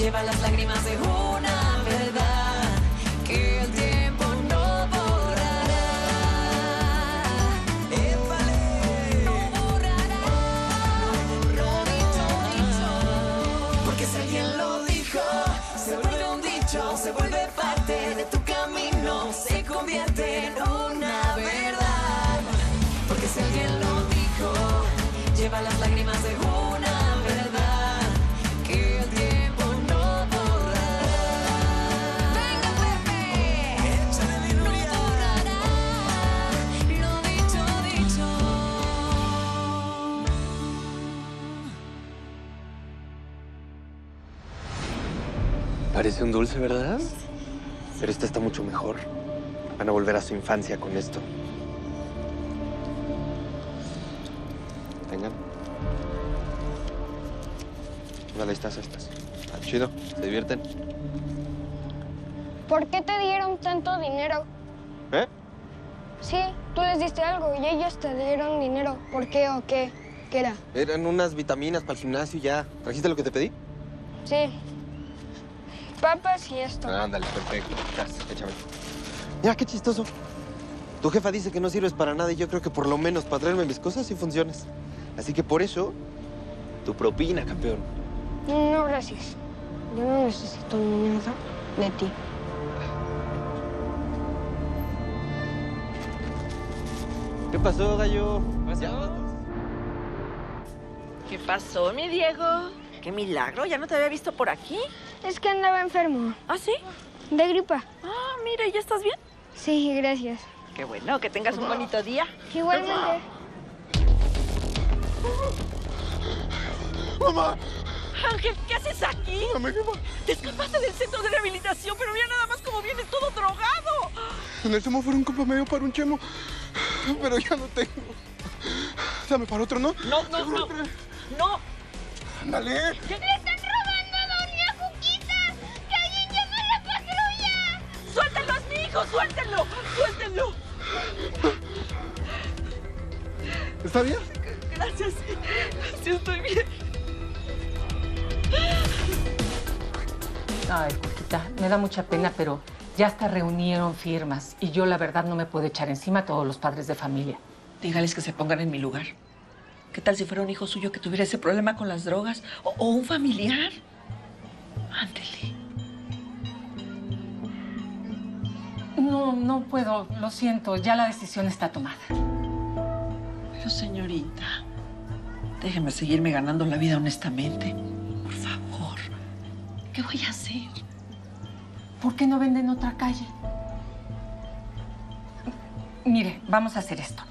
lleva las lágrimas de Parece un dulce, ¿verdad? Pero esta está mucho mejor. Van a volver a su infancia con esto. Tengan. Vale, estas, estas. Ah, chido. ¿Se divierten? ¿Por qué te dieron tanto dinero? ¿Eh? Sí, tú les diste algo y ellos te dieron dinero. ¿Por qué o qué? ¿Qué era? Eran unas vitaminas para el gimnasio y ya. ¿Trajiste lo que te pedí? Sí. Papas y esto. Ándale, perfecto. Échame. Ya, qué chistoso. Tu jefa dice que no sirves para nada y yo creo que por lo menos para traerme mis cosas sí funcionas. Así que por eso, tu propina, campeón. No, gracias. Yo no necesito nada de ti. ¿Qué pasó, gallo? ¿Qué pasó, mi Diego? ¡Qué milagro! ¿Ya no te había visto por aquí? Es que andaba enfermo. ¿Ah, sí? De gripa. Ah, mira, ¿ya estás bien? Sí, gracias. Qué bueno, que tengas un bonito día. Igualmente. ¡Mamá! Ángel, ¿qué haces aquí? ¡Dame, jefa! Te escapaste del centro de rehabilitación, pero mira nada más cómo vienes todo drogado. En el semáforo un compa me dio para un chemo, pero ya no tengo. Dame para otro, ¿no? No, no, no. No. Ándale. ¡Le hijo! ¡Suéltenlo! ¡Suéltenlo! ¿Está bien? Gracias. Sí, estoy bien. Ay, Juquita, me da mucha pena, pero ya hasta reunieron firmas y yo la verdad no me puedo echar encima a todos los padres de familia. Dígales que se pongan en mi lugar. ¿Qué tal si fuera un hijo suyo que tuviera ese problema con las drogas? ¿O, o un familiar? Ándele. No, no puedo, lo siento, ya la decisión está tomada. Pero señorita, déjeme seguirme ganando la vida honestamente. Por favor. ¿Qué voy a hacer? ¿Por qué no venden otra calle? Mire, vamos a hacer esto.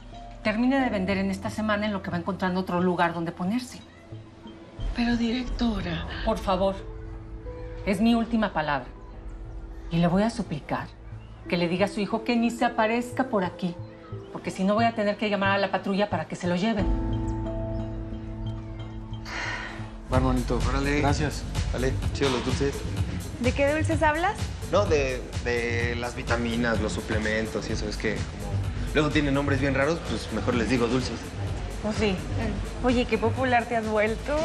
Termine de vender en esta semana en lo que va encontrando otro lugar donde ponerse. Pero directora, Por favor, es mi última palabra. Y le voy a suplicar que le diga a su hijo que ni se aparezca por aquí, porque si no voy a tener que llamar a la patrulla para que se lo lleven. Va, bonito. Órale. Gracias. Vale, chido los dulces. ¿De qué dulces hablas? No, de, de las vitaminas, los suplementos y eso. Es que como luego tienen nombres bien raros, pues mejor les digo dulces. Pues sí. Oye, qué popular te has vuelto.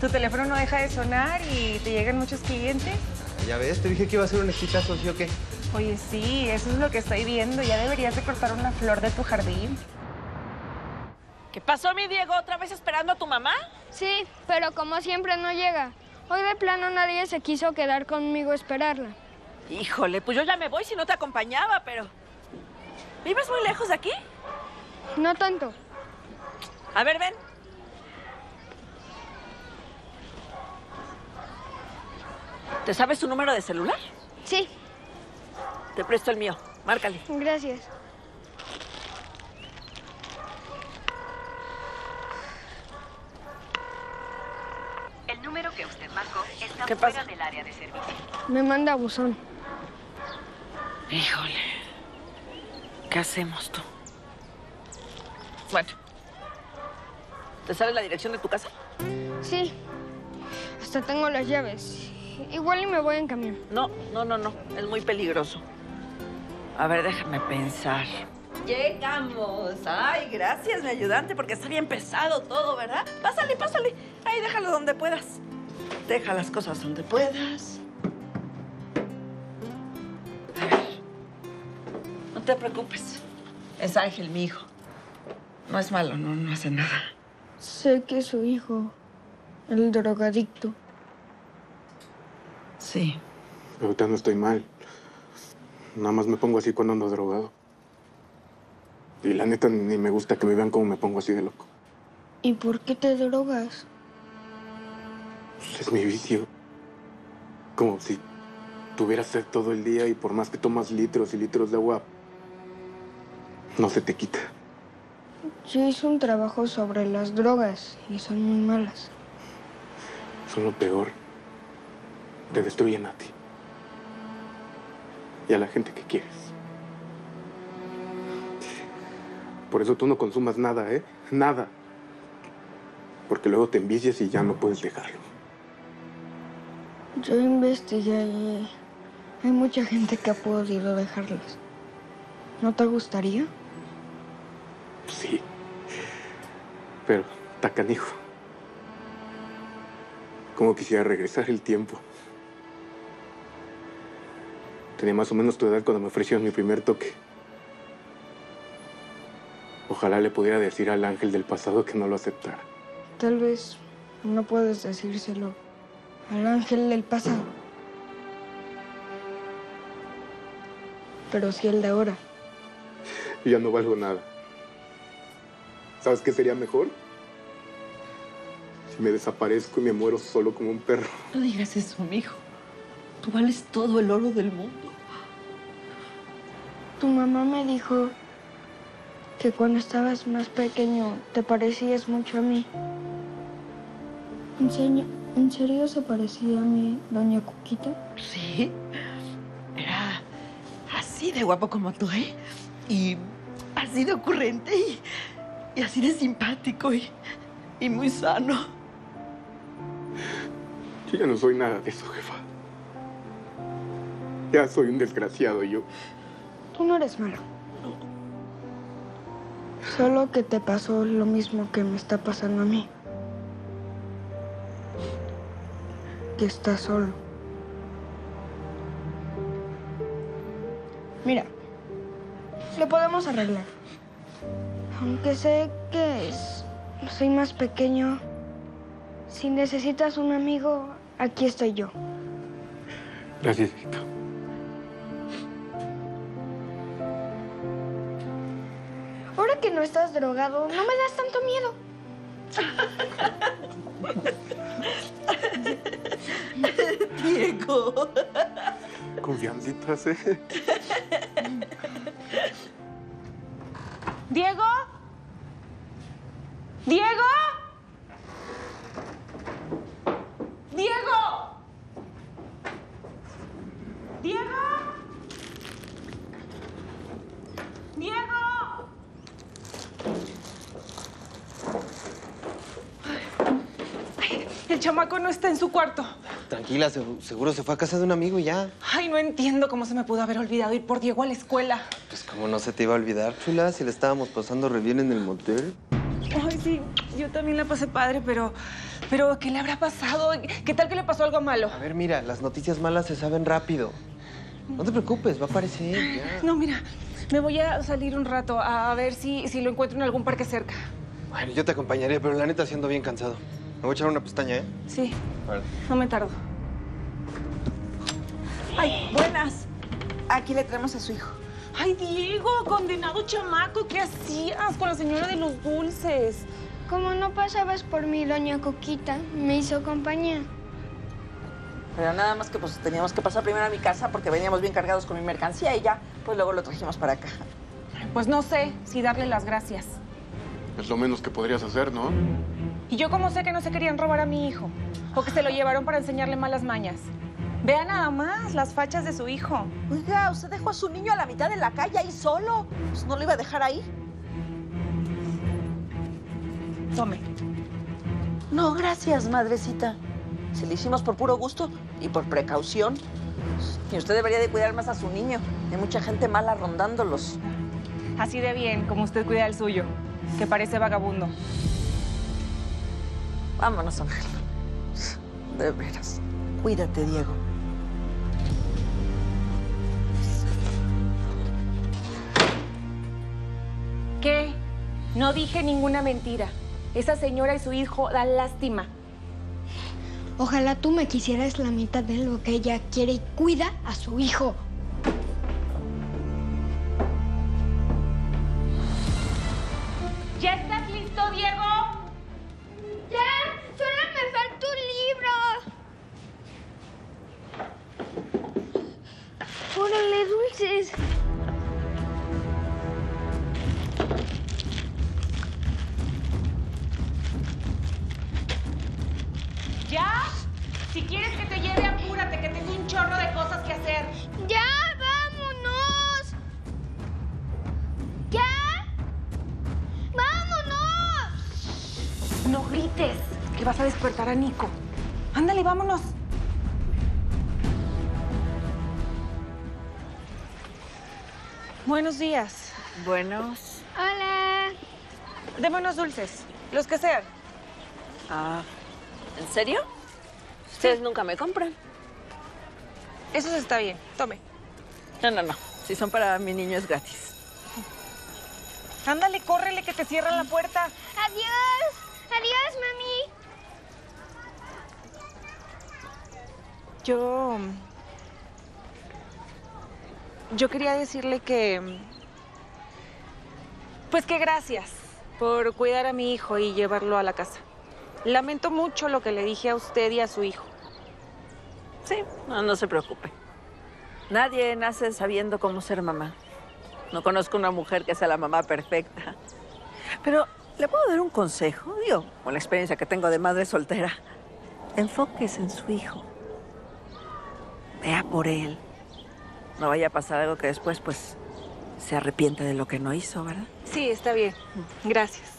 Tu teléfono no deja de sonar y te llegan muchos clientes. Ah, Ya ves, te dije que iba a ser un exitazo, ¿sí o qué? Oye, sí, eso es lo que estoy viendo. Ya deberías de cortar una flor de tu jardín. ¿qué pasó, mi Diego? ¿Otra vez esperando a tu mamá? Sí, pero como siempre no llega. Hoy de plano nadie se quiso quedar conmigo a esperarla. Híjole, pues yo ya me voy si no te acompañaba, pero... ¿Vives muy lejos de aquí? No tanto. A ver, ven. ¿Te sabes su número de celular? Sí, Te presto el mío. Márcale. gracias. El número que usted marcó está ¿Qué fuera pasa? del área de servicio. Me manda buzón. Híjole. ¿Qué hacemos tú? Bueno. ¿Te sabes la dirección de tu casa? Sí. hasta tengo las llaves. Igual y me voy en camión. No, no, no, no. Es muy peligroso. A ver, déjame pensar. Llegamos. Ay, gracias, mi ayudante, porque está bien pesado todo, ¿verdad? Pásale, pásale. Ahí déjalo donde puedas. Deja las cosas donde puedas. A ver. No te preocupes. Es Ángel, mi hijo. No es malo, no, no hace nada. Sé que es su hijo, el drogadicto. Sí. Ahorita no estoy mal. Nada más me pongo así cuando ando drogado. Y la neta ni me gusta que me vean como me pongo así de loco. ¿Y por qué te drogas? Pues es mi vicio. Como si tuviera sed todo el día y por más que tomas litros y litros de agua, no se te quita. Yo hice un trabajo sobre las drogas y son muy malas. Son lo peor. Te destruyen a ti. Y a la gente que quieres. Por eso tú no consumas nada, ¿eh? Nada. Porque luego te envicias y ya no puedes dejarlo. Yo investigué y hay mucha gente que ha podido dejarlas. ¿No te gustaría? Sí. Pero, tacanijo. Como quisiera regresar el tiempo. Tenía más o menos tu edad cuando me ofrecieron mi primer toque. Ojalá le pudiera decir al ángel del pasado que no lo aceptara. Tal vez no puedes decírselo al ángel del pasado. Pero sí el de ahora. Ya no valgo nada. ¿Sabes qué sería mejor? Si me desaparezco y me muero solo como un perro. No digas eso, mijo. Tú vales todo el oro del mundo. Tu mamá me dijo que cuando estabas más pequeño te parecías mucho a mí. ¿En serio, ¿En serio se parecía a mí, doña Cuquita? Sí. Era así de guapo como tú, ¿eh? Y así de ocurrente y, y así de simpático y, y muy sano. Yo ya no soy nada de eso, jefa. Ya soy un desgraciado yo. Tú no eres malo. Solo que te pasó lo mismo que me está pasando a mí. Que estás solo. Mira, lo podemos arreglar. Aunque sé que soy más pequeño, si necesitas un amigo, aquí estoy yo. Gracias, hijito. Que no estás drogado, no me das tanto miedo. Diego. Confiancitas, ¿eh? ¿Diego? ¿Diego? ¿Diego? ¿Diego? ¿Diego? Ay, el chamaco no está en su cuarto. Tranquila, segu- seguro se fue a casa de un amigo y ya. Ay, no entiendo cómo se me pudo haber olvidado ir por Diego a la escuela. Pues como no se te iba a olvidar, chula, si le estábamos pasando re bien en el motel. Ay, sí, yo también la pasé padre, pero. Pero, ¿qué le habrá pasado? ¿Qué tal que le pasó algo malo? A ver, mira, las noticias malas se saben rápido. No te preocupes, va a aparecer. ya. No, mira, me voy a salir un rato a ver si, si lo encuentro en algún parque cerca. Bueno, yo te acompañaría, pero la neta siendo bien cansado. Me voy a echar una pestaña, ¿eh? Sí, Vale. no me tardo. Ay, buenas. Aquí le traemos a su hijo. Ay, Diego, condenado chamaco, ¿qué hacías con la señora de los dulces? Como no pasabas por mí, doña Coquita, me hizo compañía. Pero nada más que pues teníamos que pasar primero a mi casa porque veníamos bien cargados con mi mercancía y ya, pues luego lo trajimos para acá. Pues no sé si darle las gracias. Es lo menos que podrías hacer, ¿no? ¿Y yo cómo sé que no se querían robar a mi hijo? ¿O que se lo llevaron para enseñarle malas mañas? Vea nada más las fachas de su hijo. Oiga, usted dejó a su niño a la mitad de la calle ahí solo. Pues no lo iba a dejar ahí. Tome. No, gracias, madrecita. Si lo hicimos por puro gusto y por precaución. Y usted debería de cuidar más a su niño. Hay mucha gente mala rondándolos. Así de bien, como usted cuida el suyo, que parece vagabundo. Vámonos, Ángel. De veras. Cuídate, Diego. ¿Qué? No dije ninguna mentira. Esa señora y su hijo dan lástima. Ojalá tú me quisieras la mitad de lo que ella quiere y cuida a su hijo. Grites, que vas a despertar a Nico. Ándale, vámonos. Buenos días. Buenos. Hola. Démonos dulces, los que sean. Ah, ¿en serio? Ustedes nunca me compran. Eso está bien. Tome. No, no, no. Si son para mi niño es gratis. Ándale, córrele, que te cierran la puerta. Adiós. Adiós, mami. Yo. Yo quería decirle que. Pues que gracias por cuidar a mi hijo y llevarlo a la casa. Lamento mucho lo que le dije a usted y a su hijo. Sí, no, no se preocupe. Nadie nace sabiendo cómo ser mamá. No conozco una mujer que sea la mamá perfecta. Pero, ¿le puedo dar un consejo? Digo, con la experiencia que tengo de madre soltera. Enfóquese en su hijo. Vea por él. No vaya a pasar algo que después, pues, se arrepiente de lo que no hizo, ¿verdad? Sí, está bien. Gracias.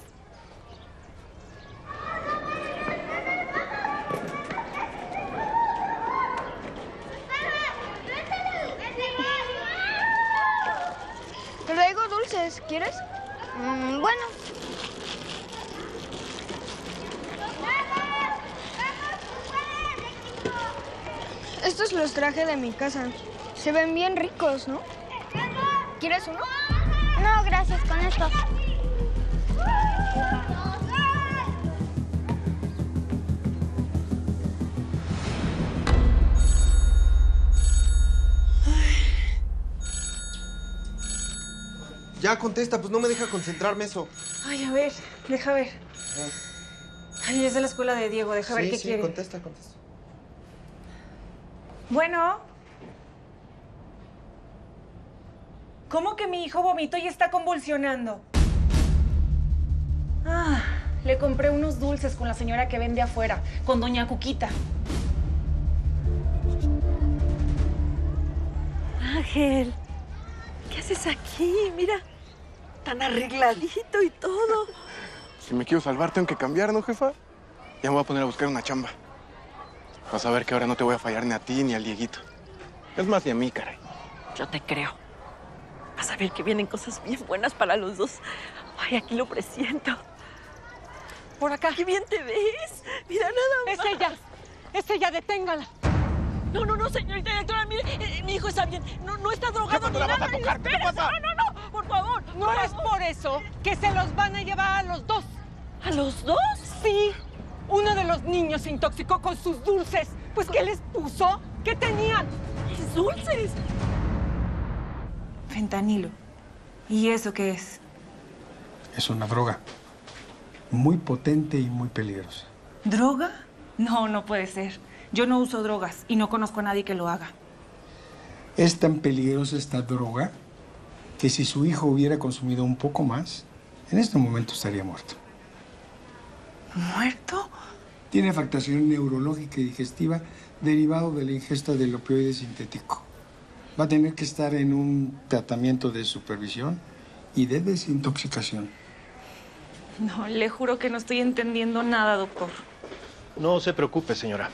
Traigo dulces, ¿quieres? Mm, bueno. Estos los traje de mi casa. Se ven bien ricos, ¿no? ¿Quieres uno? No, gracias, con esto. Ya contesta, pues no me deja concentrarme eso. Ay, a ver, deja ver. Ay, es de la escuela de Diego, deja ver sí, qué sí, quiere. contesta, contesta. Bueno. ¿Cómo que mi hijo vomitó y está convulsionando? Ah, le compré unos dulces con la señora que vende afuera, con doña Cuquita. Ángel, ¿qué haces aquí? Mira, tan arregladito y todo. Si me quiero salvar, tengo que cambiar, ¿no, jefa? Ya me voy a poner a buscar una chamba. Vas a ver que ahora no te voy a fallar ni a ti ni al Dieguito. Es más, ni a mí, caray. Yo te creo. Vas a ver que vienen cosas bien buenas para los dos. Ay, aquí lo presiento. Por acá. ¡Qué bien te ves! Mira nada más. Es ella. Es ella, deténgala. No, no, no, señorita directora, mire, eh, mi hijo está bien. No, no está drogado ni la nada. a tocar, ¿qué le Espérese. pasa? No, no, no, por favor. No por es favor. por eso que se los van a llevar a los dos. ¿A los dos? Sí, uno de los niños se intoxicó con sus dulces. Pues, ¿qué les puso? ¿Qué tenían? ¡Es dulces! Fentanilo. ¿Y eso qué es? Es una droga muy potente y muy peligrosa. ¿Droga? No, no puede ser. Yo no uso drogas y no conozco a nadie que lo haga. Es tan peligrosa esta droga que si su hijo hubiera consumido un poco más, en este momento estaría muerto. ¿Muerto? Tiene afectación neurológica y digestiva derivado de la ingesta del opioide sintético. Va a tener que estar en un tratamiento de supervisión y de desintoxicación. No, le juro que no estoy entendiendo nada, doctor. No se preocupe, señora.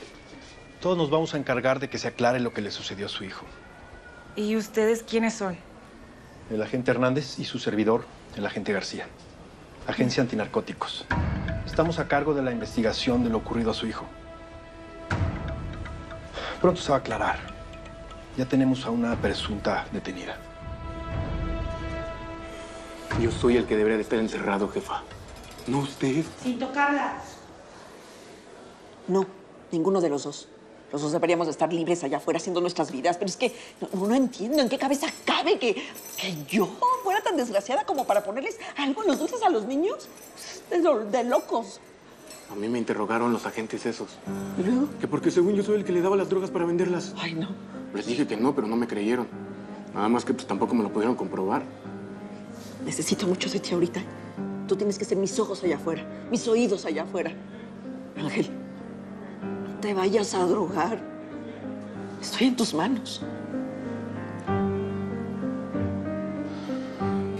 Todos nos vamos a encargar de que se aclare lo que le sucedió a su hijo. ¿Y ustedes quiénes son? El agente Hernández y su servidor, el agente García. Agencia Antinarcóticos. Estamos a cargo de la investigación de lo ocurrido a su hijo. Pronto se va a aclarar. Ya tenemos a una presunta detenida. Yo soy el que debería de estar encerrado, jefa. No usted. Sin tocarlas. No, ninguno de los dos. Los dos deberíamos de estar libres allá afuera haciendo nuestras vidas, pero es que no, no entiendo en qué cabeza cabe que, que yo fuera tan desgraciada como para ponerles algo en los dulces a los niños. De, de locos. A mí me interrogaron los agentes esos. ¿Y luego? Que porque según yo soy el que le daba las drogas para venderlas. Ay, no. Les dije que no, pero no me creyeron. Nada más que pues tampoco me lo pudieron comprobar. Necesito mucho de ti ahorita. Tú tienes que ser mis ojos allá afuera, mis oídos allá afuera. Ángel, te vayas a drogar. Estoy en tus manos.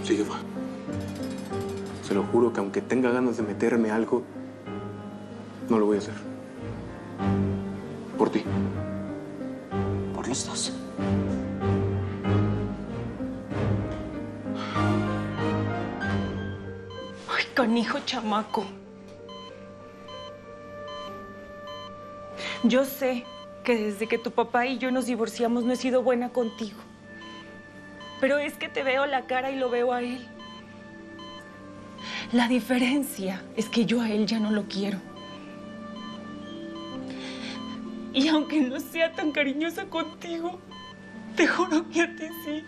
Sí, jefa. Se lo juro que aunque tenga ganas de meterme algo, no lo voy a hacer. Por ti. Por los dos. Ay, canijo chamaco. Yo sé que desde que tu papá y yo nos divorciamos no he sido buena contigo. Pero es que te veo la cara y lo veo a él. La diferencia es que yo a él ya no lo quiero. Y aunque no sea tan cariñosa contigo, te juro que a ti sí.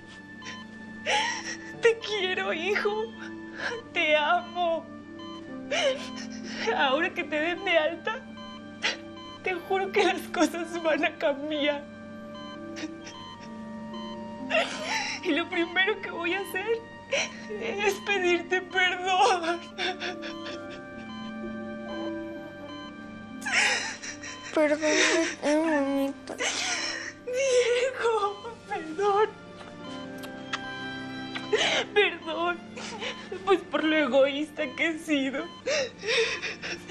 Te quiero, hijo. Te amo. Ahora que te den de alta, te juro que las cosas van a cambiar. Y lo primero que voy a hacer es pedirte perdón. Perdóname, bonito. Diego, perdón. Perdón. Pues por lo egoísta que he sido.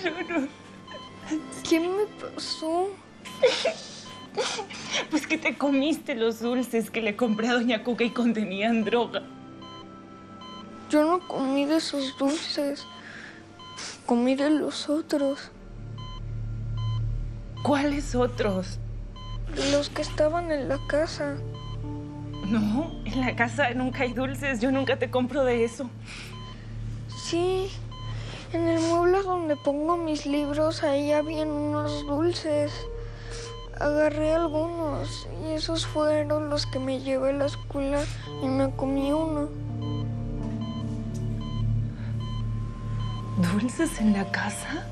Pero no. ¿Qué me pasó? Pues que te comiste los dulces que le compré a Doña Cuca y contenían droga. Yo no comí de esos dulces. Comí de los otros. ¿Cuáles otros? Los que estaban en la casa. No, en la casa nunca hay dulces. Yo nunca te compro de eso. Sí. En el mueble donde pongo mis libros, ahí habían unos dulces. Agarré algunos y esos fueron los que me llevé a la escuela y me comí uno. ¿Dulces en la casa?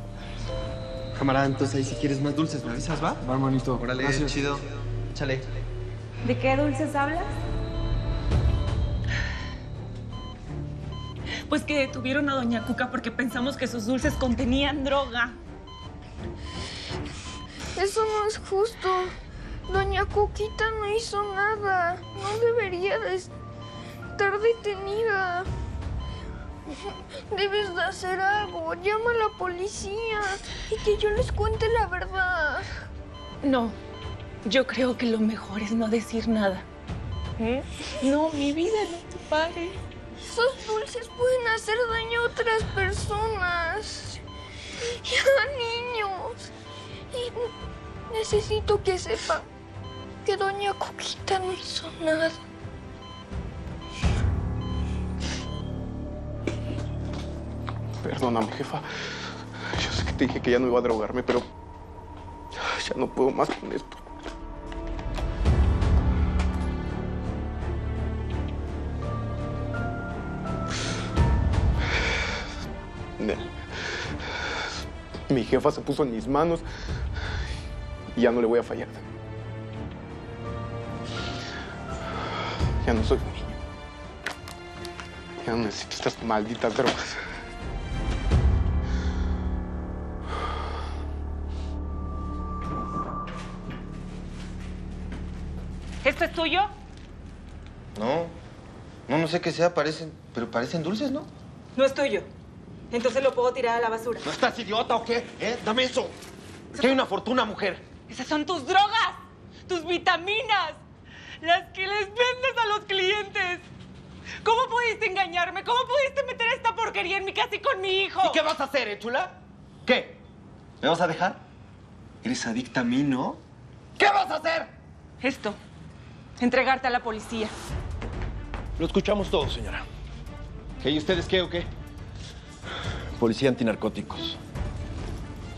Camarada, entonces ahí si quieres más dulces, ¿me avisas, va? Va, hermanito. Órale, Gracias. chido. Échale. ¿De qué dulces hablas? Pues que detuvieron a Doña Cuca porque pensamos que sus dulces contenían droga. Eso no es justo. Doña Cuquita no hizo nada. No debería de estar detenida. Debes de hacer algo. Llama a la policía y que yo les cuente la verdad. No, yo creo que lo mejor es no decir nada. ¿Eh? No, mi vida, no te pares. Esos dulces pueden hacer daño a otras personas. Y a niños. Y necesito que sepan que Doña Cuquita no hizo nada. Perdóname, jefa. Yo sé que te dije que ya no iba a drogarme, pero ya no puedo más con esto. Mi jefa se puso en mis manos y ya no le voy a fallar. Ya no soy un niño. Ya no necesito estas malditas drogas. ¿Esto es tuyo? No. No, no sé qué sea, parecen. Pero parecen dulces, ¿no? No es tuyo. Entonces lo puedo tirar a la basura. ¿No estás idiota o qué? ¿Eh? Dame eso. Que hay una fortuna, mujer. Esas son tus drogas, tus vitaminas, las que les vendes a los clientes. ¿Cómo pudiste engañarme? ¿Cómo pudiste meter esta porquería en mi casa y con mi hijo? ¿Y qué vas a hacer, eh, chula? ¿Qué? ¿Me vas a dejar? Eres adicta a mí, ¿no? ¿Qué vas a hacer? Esto, entregarte a la policía. Lo escuchamos todo, señora. ¿Y ustedes qué o qué? Policía antinarcóticos.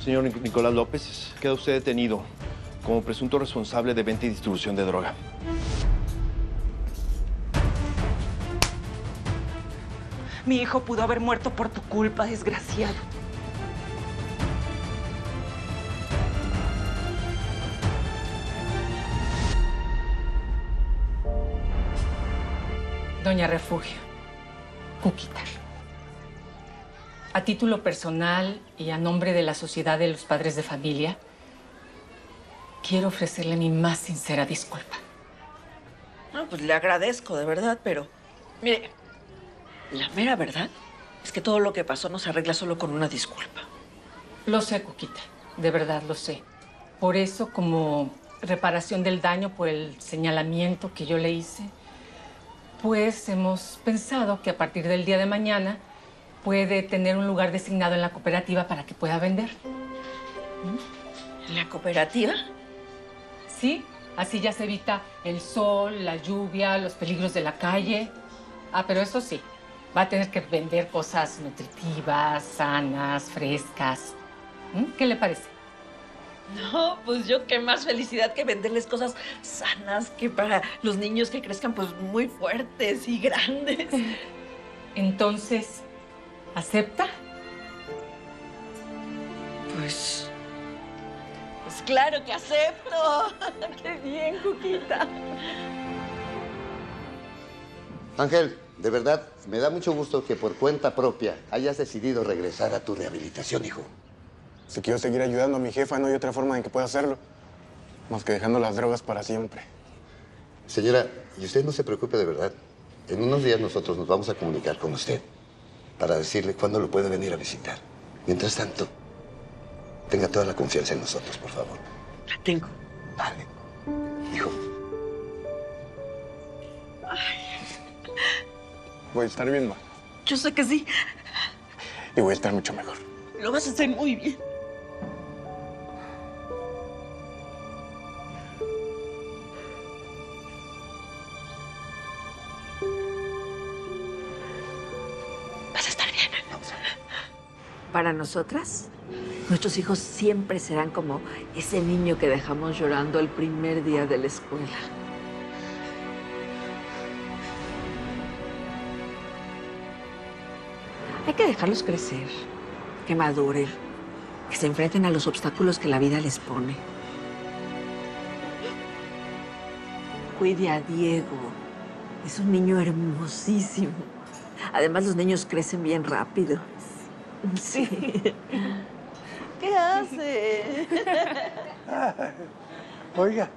Señor Nic- Nicolás López, queda usted detenido como presunto responsable de venta y distribución de droga. Mi hijo pudo haber muerto por tu culpa, desgraciado. Doña Refugio, Cuquita. A título personal y a nombre de la Sociedad de los Padres de Familia, quiero ofrecerle mi más sincera disculpa. No, pues le agradezco, de verdad, pero mire, la mera verdad es que todo lo que pasó no se arregla solo con una disculpa. Lo sé, Cuquita, de verdad lo sé. Por eso, como reparación del daño por el señalamiento que yo le hice, pues hemos pensado que a partir del día de mañana puede tener un lugar designado en la cooperativa para que pueda vender. ¿En la cooperativa? Sí, así ya se evita el sol, la lluvia, los peligros de la calle. Ah, pero eso sí, va a tener que vender cosas nutritivas, sanas, frescas. ¿Mm? ¿Qué le parece? No, pues yo qué más felicidad que venderles cosas sanas que para los niños que crezcan pues muy fuertes y grandes. Entonces, ¿acepta? Pues. Pues claro que acepto. qué bien, Cuquita. Ángel, de verdad, me da mucho gusto que por cuenta propia hayas decidido regresar a tu rehabilitación, hijo. Si quiero seguir ayudando a mi jefa, no hay otra forma en que pueda hacerlo. Más que dejando las drogas para siempre. Señora, y usted no se preocupe de verdad. En unos días nosotros nos vamos a comunicar con usted para decirle cuándo lo puede venir a visitar. Mientras tanto, tenga toda la confianza en nosotros, por favor. La tengo. Vale. Hijo, Voy a estar bien, ma. Yo sé que sí. Y voy a estar mucho mejor. Lo vas a hacer muy bien. Para nosotras, nuestros hijos siempre serán como ese niño que dejamos llorando el primer día de la escuela. Hay que dejarlos crecer, que maduren, que se enfrenten a los obstáculos que la vida les pone. Cuide a Diego. Es un niño hermosísimo. Además, los niños crecen bien rápido. Sí. ¿Qué hace? Oiga,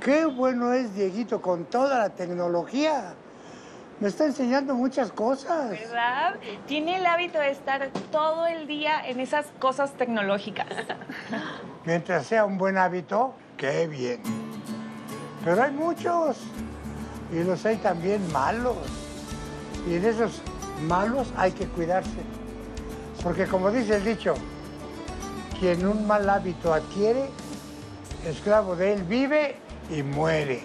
qué bueno es Dieguito con toda la tecnología. Me está enseñando muchas cosas. ¿Verdad? Tiene el hábito de estar todo el día en esas cosas tecnológicas. Mientras sea un buen hábito, qué bien. Pero hay muchos. Y los hay también malos. Y en esos malos hay que cuidarse. Porque como dice el dicho, quien un mal hábito adquiere, esclavo de él vive y muere.